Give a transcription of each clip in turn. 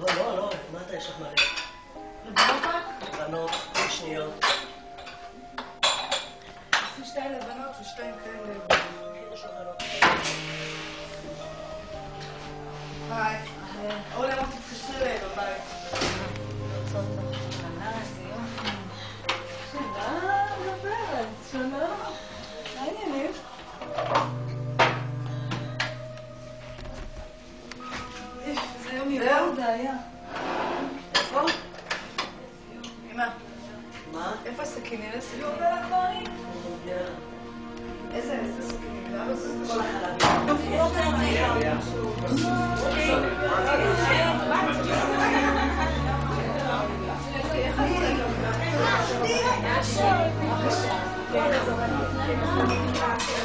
לא, לא, לא, מה אתה יש לך מלא? לבנות רק? בנות, שניות. עשי שתיים לבנות ושתיים כאלה. היי. אמרתי תתקשרי אליי בבית. יפה היה. איפה? אמא. מה? איפה הסכינים? איזה סכינים? איזה איזה סכינים? למה זה כל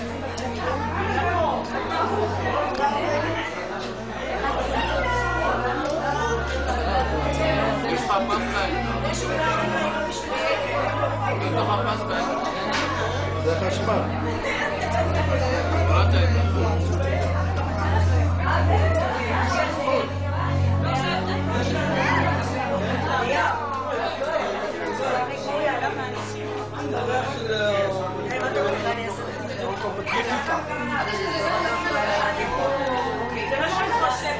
יש זה חשמל. זה מה שאני חושבת.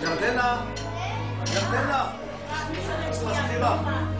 Jardena, Jardena, Spastiva.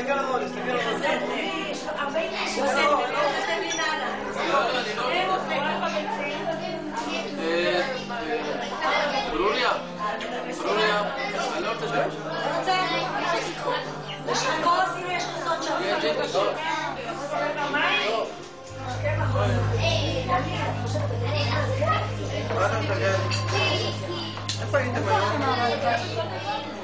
ירדנה! מסתירה. אה, אה, ברוריה, ברוריה, אני לא רוצה לשמוע. יש לך כוס? הנה, יש כוסות שם. איפה הייתם היום?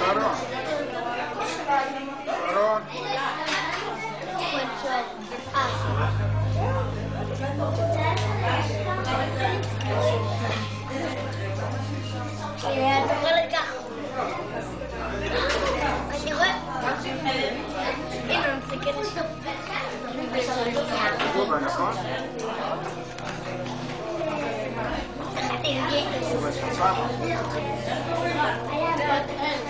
Sarah. 你说。这个也是。吧。